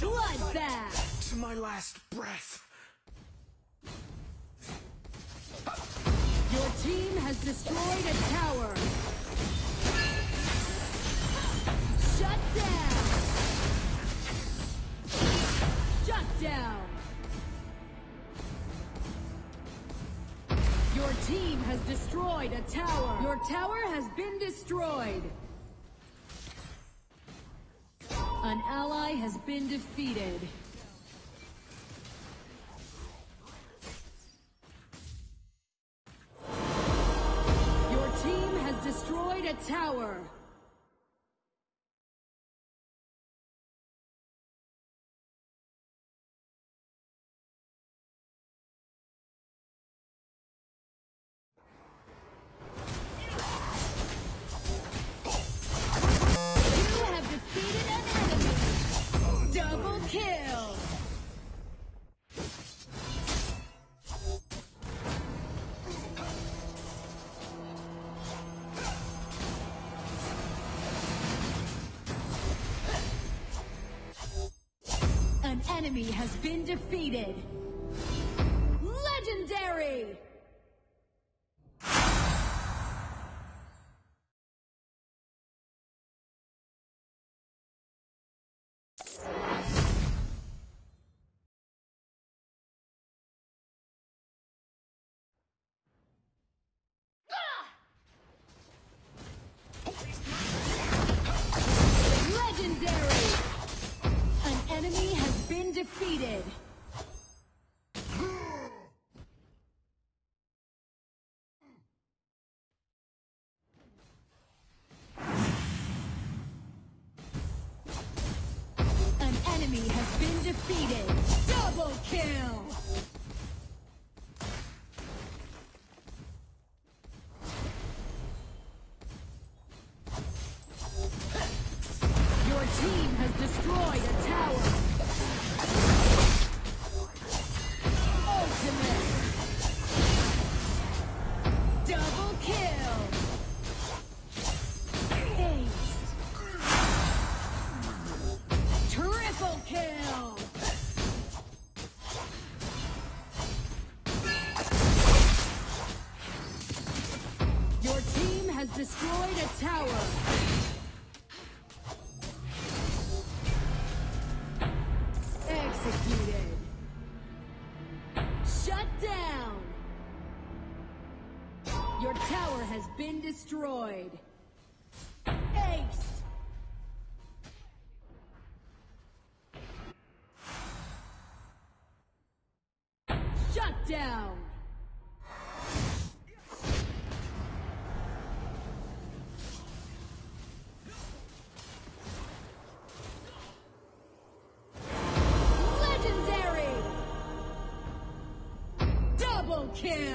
Bloodbath! to my last breath. Your team has destroyed a tower! Shut down! Shut down! Team has destroyed a tower! Your tower has been destroyed! An ally has been defeated. Your team has destroyed a tower. Enemy has been defeated. Down. Your tower has been destroyed. Double